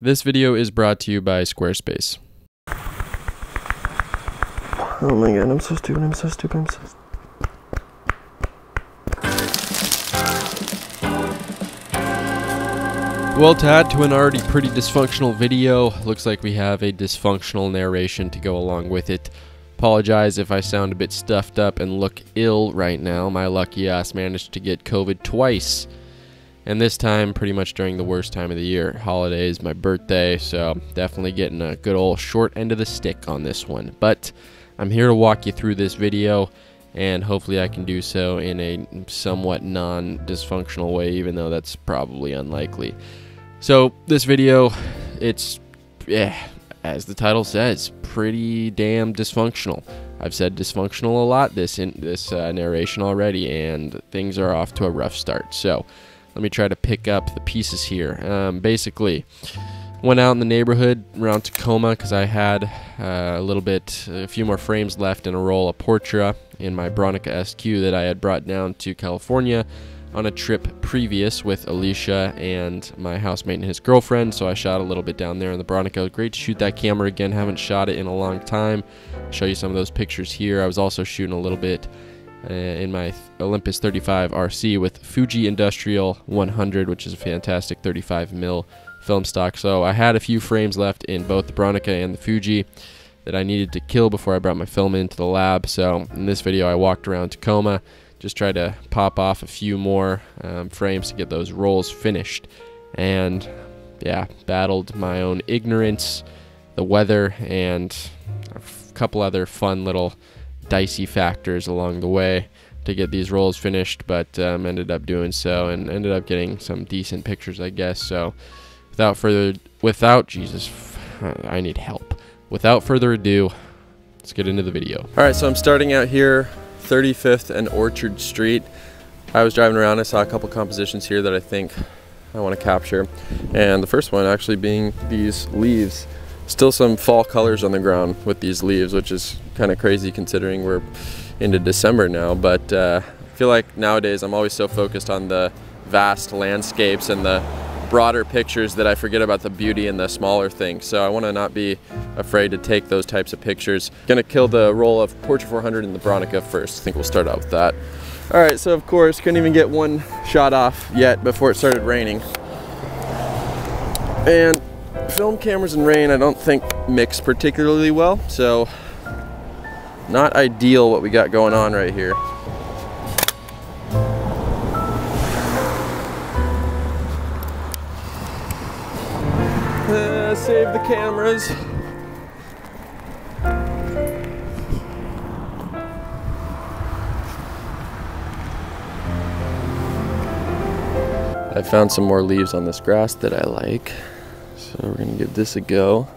This video is brought to you by Squarespace. Oh my god, I'm so stupid, I'm so stupid, I'm so stupid. Well, to add to an already pretty dysfunctional video, looks like we have a dysfunctional narration to go along with it. Apologize if I sound a bit stuffed up and look ill right now. My lucky ass managed to get COVID twice. And this time, pretty much during the worst time of the year. Holidays, my birthday, so definitely getting a good old short end of the stick on this one. But I'm here to walk you through this video, and hopefully I can do so in a somewhat non dysfunctional way, even though that's probably unlikely. So, this video, it's, yeah, as the title says, pretty damn dysfunctional. I've said dysfunctional a lot this in this uh, narration already, and things are off to a rough start. So, let me try to pick up the pieces here. Um, basically, went out in the neighborhood around Tacoma because I had uh, a little bit, a few more frames left in a roll of Portra in my Bronica SQ that I had brought down to California on a trip previous with Alicia and my housemate and his girlfriend. So I shot a little bit down there in the Bronica. Great to shoot that camera again. Haven't shot it in a long time. Show you some of those pictures here. I was also shooting a little bit in my Olympus 35 RC with Fuji Industrial 100, which is a fantastic 35 mil film stock. So I had a few frames left in both the Bronica and the Fuji that I needed to kill before I brought my film into the lab. So in this video, I walked around Tacoma just try to pop off a few more um, frames to get those rolls finished. And yeah, battled my own ignorance, the weather, and a couple other fun little dicey factors along the way to get these rolls finished, but um, ended up doing so and ended up getting some decent pictures, I guess. So without further, without Jesus, I need help. Without further ado, let's get into the video. All right, so I'm starting out here 35th and Orchard Street. I was driving around, I saw a couple compositions here that I think I want to capture. And the first one actually being these leaves. Still some fall colors on the ground with these leaves, which is kind of crazy considering we're into December now. But uh, I feel like nowadays I'm always so focused on the vast landscapes and the broader pictures that I forget about the beauty and the smaller things. So I want to not be afraid to take those types of pictures. Gonna kill the roll of Portra 400 and the Bronica first. I think we'll start out with that. All right, so of course, couldn't even get one shot off yet before it started raining. And film cameras and rain, I don't think mix particularly well. So not ideal what we got going on right here. Uh, save the cameras. I found some more leaves on this grass that I like. So we're gonna give this a go.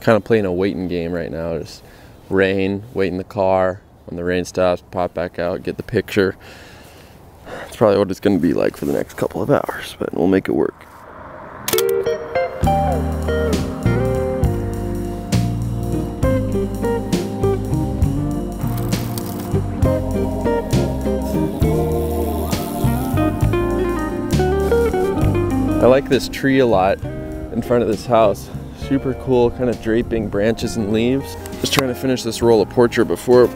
Kind of playing a waiting game right now. Just rain, wait in the car. When the rain stops, pop back out, get the picture. That's probably what it's gonna be like for the next couple of hours, but we'll make it work. I like this tree a lot in front of this house. Super cool, kind of draping branches and leaves. Just trying to finish this roll of Portra before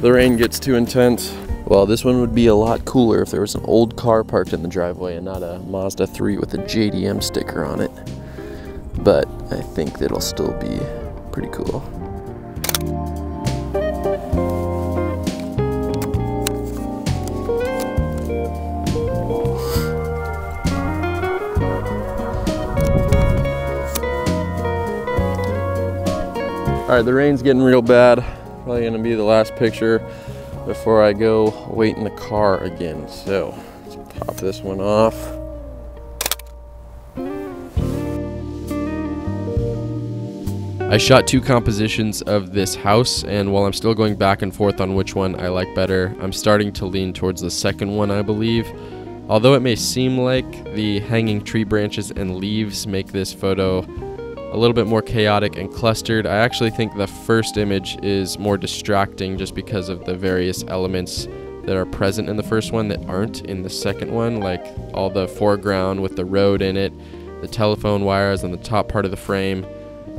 the rain gets too intense. Well, this one would be a lot cooler if there was an old car parked in the driveway and not a Mazda 3 with a JDM sticker on it. But I think it'll still be pretty cool. All right, the rain's getting real bad. Probably gonna be the last picture before I go wait in the car again. So let's pop this one off. I shot two compositions of this house, and while I'm still going back and forth on which one I like better, I'm starting to lean towards the second one, I believe. Although it may seem like the hanging tree branches and leaves make this photo a little bit more chaotic and clustered. I actually think the first image is more distracting just because of the various elements that are present in the first one that aren't in the second one, like all the foreground with the road in it the telephone wires on the top part of the frame.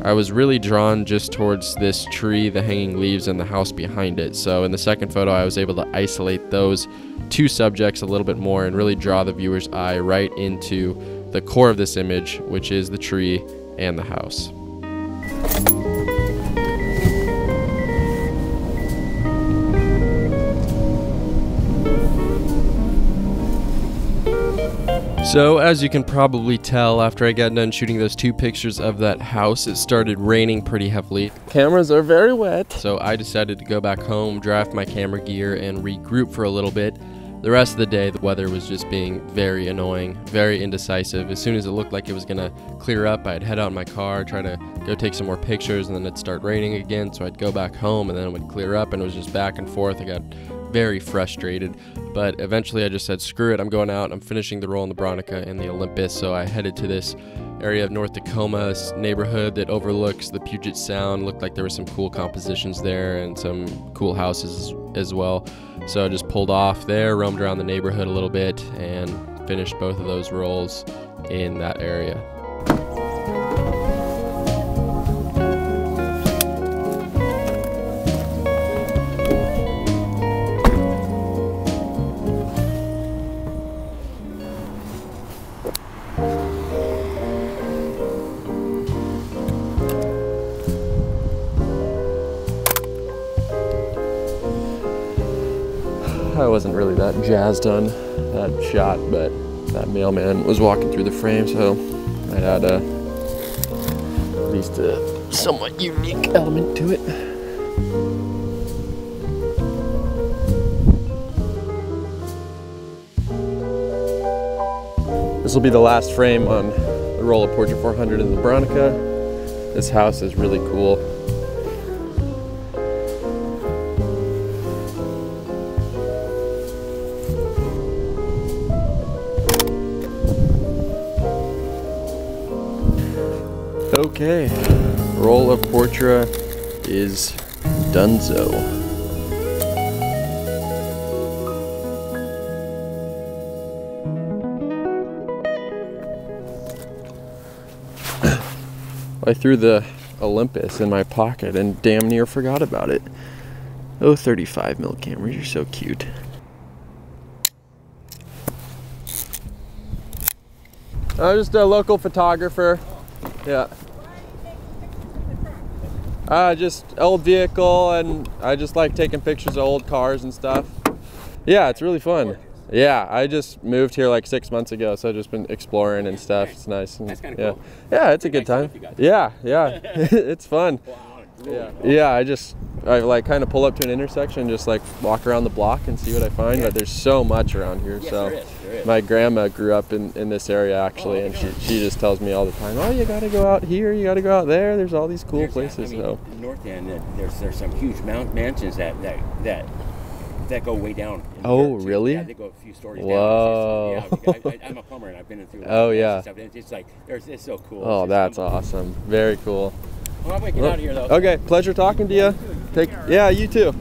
I was really drawn just towards this tree, the hanging leaves, and the house behind it. So in the second photo, I was able to isolate those two subjects a little bit more and really draw the viewer's eye right into the core of this image, which is the tree and the house. So, as you can probably tell, after I got done shooting those two pictures of that house, it started raining pretty heavily. Cameras are very wet. So, I decided to go back home, draft my camera gear, and regroup for a little bit. The rest of the day, the weather was just being very annoying, very indecisive. As soon as it looked like it was gonna clear up, I'd head out in my car, try to go take some more pictures, and then it'd start raining again. So I'd go back home, and then it would clear up, and it was just back and forth. I got very frustrated, but eventually I just said, screw it, I'm going out. I'm finishing the roll in the Bronica and the Olympus. So I headed to this area of North Tacoma, neighborhood that overlooks the Puget Sound. Looked like there were some cool compositions there and some cool houses as well. So I just pulled off there, roamed around the neighborhood a little bit, and finished both of those rolls in that area. Wasn't really that shot, but that mailman was walking through the frame, so I had a at least a somewhat unique element to it. This will be the last frame on the roll of Portra 400 in the Bronica. This house is really cool. Okay, roll of Portra is Dunzo. I threw the Olympus in my pocket and damn near forgot about it. Oh, 35 mil cameras, you're so cute. I'm just a local photographer. Yeah. Uh, just old vehicle, and I just like taking pictures of old cars and stuff. Yeah, it's really fun. Yeah, I just moved here like six months ago, so I've just been exploring and stuff. It's nice. And, That's kinda yeah. cool. Yeah, it's a good time. stuff you got. Yeah, yeah, it's fun. Yeah. Yeah, I just I like kind of pull up to an intersection, and just like walk around the block and see what I find. But there's so much around here. Yes, so there is, there is. my grandma grew up in, in this area oh, actually, Oh, and she, she just tells me all the time, oh, you gotta go out here, you gotta go out there. There's all these cool There's, places. I mean, so north end, there's there's some huge mount mansions that that that that go way down. in Oh, dirt, really? Yeah, they go a few stories Whoa. down. It's just- yeah, I, am a plumber and I've been in through. Oh, yeah. Stuff. It's, it's like there's it's so cool. oh, It's that's awesome. Very cool. Well, I'm gonna Well, out of here though. Okay, pleasure talking to you. Take yeah, you too.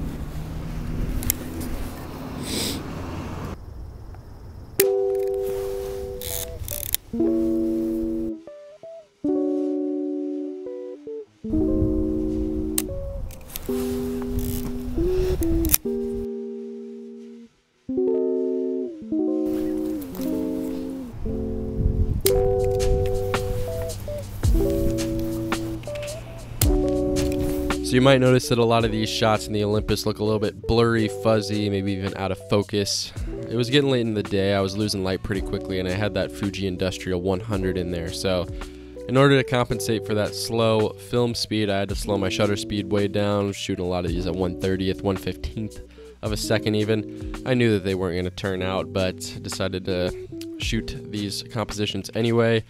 You might notice that a lot of these shots in the Olympus look a little bit blurry, fuzzy, maybe even out of focus. It was getting late in the day. I was losing light pretty quickly, and I had that Fuji Industrial 100 in there. So, in order to compensate for that slow film speed, I had to slow my shutter speed way down. Shooting a lot of these at 130th, 115th of a second, even. I knew that they weren't going to turn out, but decided to shoot these compositions anyway.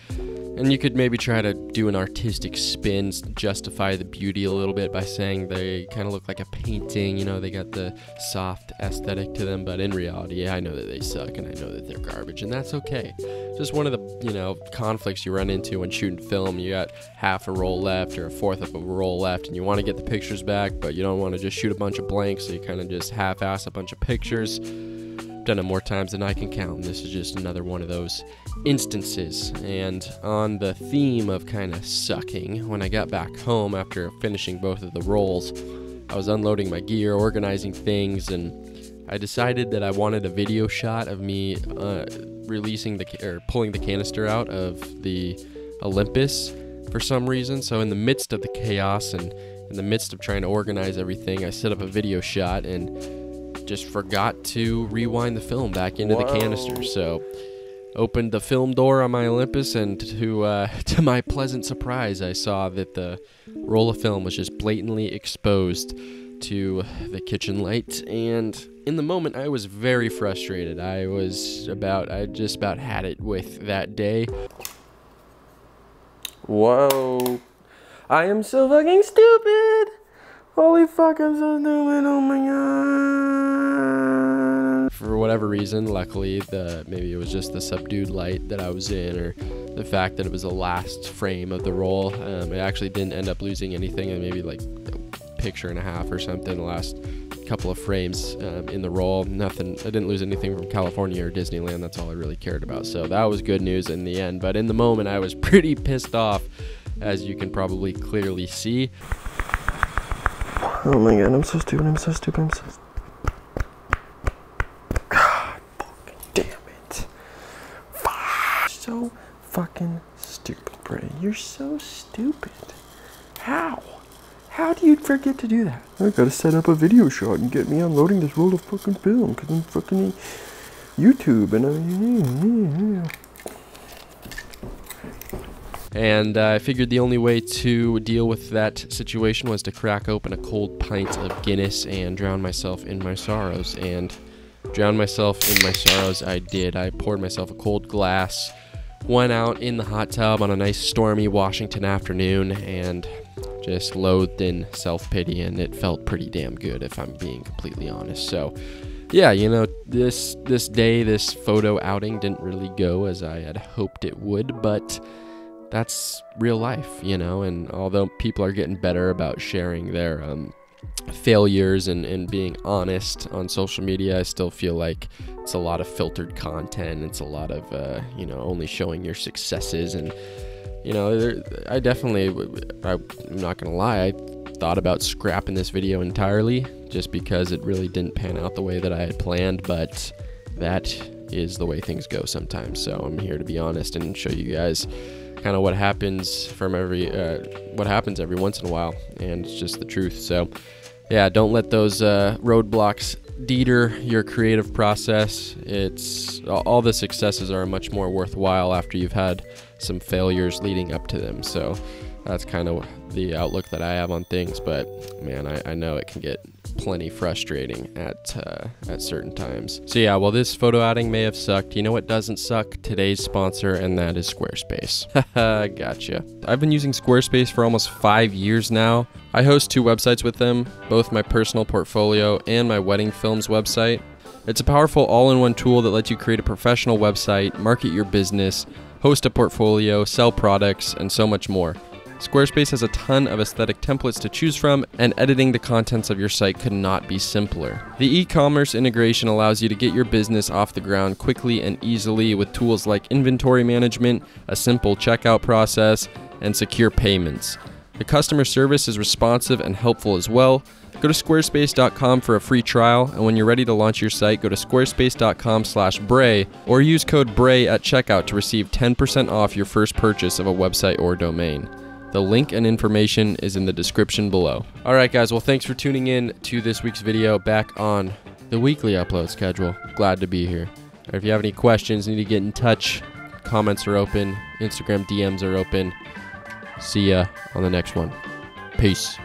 And you could maybe try to do an artistic spin, justify the beauty a little bit by saying they kind of look like a painting. You know, they got the soft aesthetic to them, but in reality, I know that they suck and I know that they're garbage, and that's okay. Just one of the, you know, conflicts you run into when shooting film. You got half a roll left or a fourth of a roll left, and you want to get the pictures back, but you don't want to just shoot a bunch of blanks, so you kind of just half ass a bunch of pictures. Done it more times than I can count. And this is just another one of those instances. And on the theme of kind of sucking, when I got back home after finishing both of the rolls, I was unloading my gear, organizing things, and I decided that I wanted a video shot of me uh, releasing the or pulling the canister out of the Olympus for some reason. So in the midst of the chaos and in the midst of trying to organize everything, I set up a video shot and just forgot to rewind the film back into the canister. So opened the film door on my Olympus, and to uh, to my pleasant surprise, I saw that the roll of film was just blatantly exposed to the kitchen light. And in the moment, I was very frustrated. I was about, I just about had it with that day. Whoa. I am so fucking stupid. Holy fuck, I'm so stupid. Oh my god. Whatever reason, luckily, the maybe it was just the subdued light that I was in, or the fact that it was the last frame of the roll. Um, actually didn't end up losing anything, and maybe like a picture and a half or something. The last couple of frames um, in the roll. Nothing. I didn't lose anything from California or Disneyland. That's all I really cared about. So that was good news in the end. But in the moment, I was pretty pissed off, as you can probably clearly see. Oh my god, I'm so stupid. I'm so stupid. I'm so stupid. God fucking damn it. Fuck. So fucking stupid, Brae. You're so stupid. How? How do you forget to do that? I gotta set up a video shot and get me unloading this roll of fucking film because I'm fucking YouTube and I. And uh, I figured the only way to deal with that situation was to crack open a cold pint of Guinness and drown myself in my sorrows. And drown myself in my sorrows, I did. I poured myself a cold glass, went out in the hot tub on a nice stormy Washington afternoon, and just loathed in self pity. And it felt pretty damn good, if I'm being completely honest. So, yeah, you know, this this day, this photo outing didn't really go as I had hoped it would, but that's real life, you know. And although people are getting better about sharing their um, failures and, and being honest on social media, I still feel like it's a lot of filtered content. It's a lot of, uh, you know, only showing your successes. And, you know, there, I definitely, I'm not to lie, I thought about scrapping this video entirely just because it really didn't pan out the way that I had planned. But that is the way things go sometimes. So I'm here to be honest and show you guys kind of what happens from every uh, what happens every once in a while, and it's just the truth. So, yeah, don't let those uh, roadblocks deter your creative process. It's all the successes are much more worthwhile after you've had some failures leading up to them. So that's kind of the outlook that I have on things. But man, I, I know it can get plenty frustrating at uh, at certain times. So yeah, while this photo outing may have sucked, you know what doesn't suck? Today's sponsor, and that is Squarespace. Gotcha. I've been using Squarespace for almost five years now. I host two websites with them, both my personal portfolio and my wedding films website. It's a powerful all-in-one tool that lets you create a professional website, market your business, host a portfolio, sell products, and so much more. Squarespace has a ton of aesthetic templates to choose from, and editing the contents of your site could not be simpler. The e commerce integration allows you to get your business off the ground quickly and easily with tools like inventory management, a simple checkout process, and secure payments. The customer service is responsive and helpful as well. Go to squarespace.com for a free trial, and when you're ready to launch your site, go to squarespace.com/brae or use code BRAE at checkout to receive 10% off your first purchase of a website or domain. The link and information is in the description below. All right, guys. Well, thanks for tuning in to this week's video back on the weekly upload schedule. Glad to be here. If you have any questions, need to get in touch. Comments are open. Instagram DMs are open. See ya on the next one. Peace.